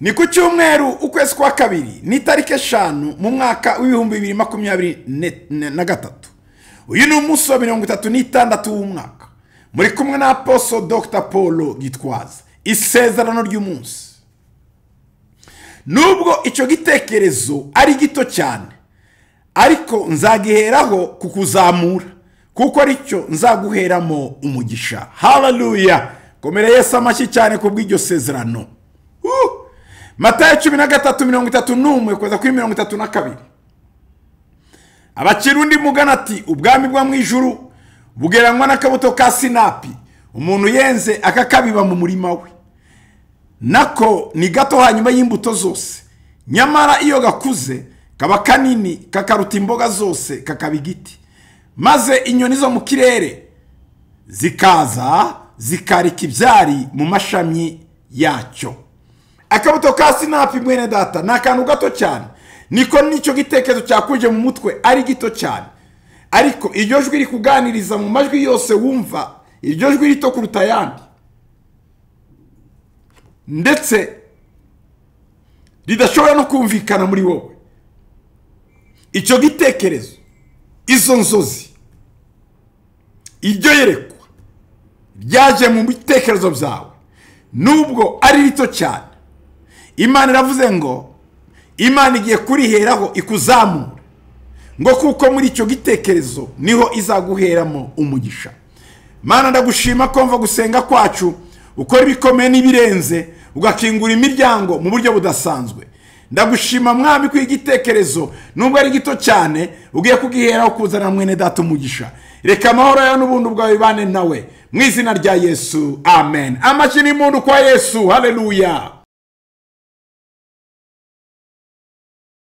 ni ku cyumweru ukwezi kwa kabiri ni itariki eshanu mu mwaka w'ibihumbi bibiri makumyabiri na gatatu. Uyu ni umunsi wa mirongo itatu n'itandatu w'umwaka. Muri kumwe na aposo dr. Paul gitwaza. Isezerano ry'umunsi. Nubwo icyo gitekerezo ari gito cyane ariko nzagiheraho kukuzamura kuko ari cyo nzaguheramo umugisha. Hararuya komera Yesu amashyi cyane ku bw'iryo sezerano! Matayo cumi na gatatu mirongo itatu n'umwe kugeza kuri mirongo itatu na kabiri. Abakira undi mugana ati ubwami bwo mu ijuru bugereranywa n'akabuto ka sinapi. Umuntu yenze akakabiba mu murima we. Nako ni gato hanyuma y'imbuto zose. Nyamara iyo gakuze kaba kanini kakaruta imboga zose kakaba igiti. Maze inyoni zo mu kirere zikaza zikarika ibyari mu mashami yacyo akabuto ka sinapi mwene data ni akantu gato cyane. Niko n'icyo gitekerezo cyakuje mu mutwe ari gito cyane. Ariko iryo jwi rikuganiriza mu majwi yose wumva iryo jwi rito kuruta ayandi. Ndetse ridashobora no kumvikana muri wowe. Icyo gitekerezo izo nzozi iryo yerekwa ryaje mu bitekerezo byawe. Nubwo ari rito cyane imana iravuze ngo imana igiye kuriheraho ikuzamura. Ngo kuko muri icyo gitekerezo ni ho izaguheramo umugisha. Mana ndagushima ko mva gusenga kwacu ukora ibikomeye n'ibirenze ugakingura imiryango mu buryo budasanzwe. Ndagushima mwami ko igitekerezo nubwo ari gito cyane ugiye kugiheraho kuzana mwene data umugisha. Reka amahoro yawe n'ubundi bwawe bibane nawe mu izina rya yesu amen. Amashyi n'impundu kwa yesu haleluya.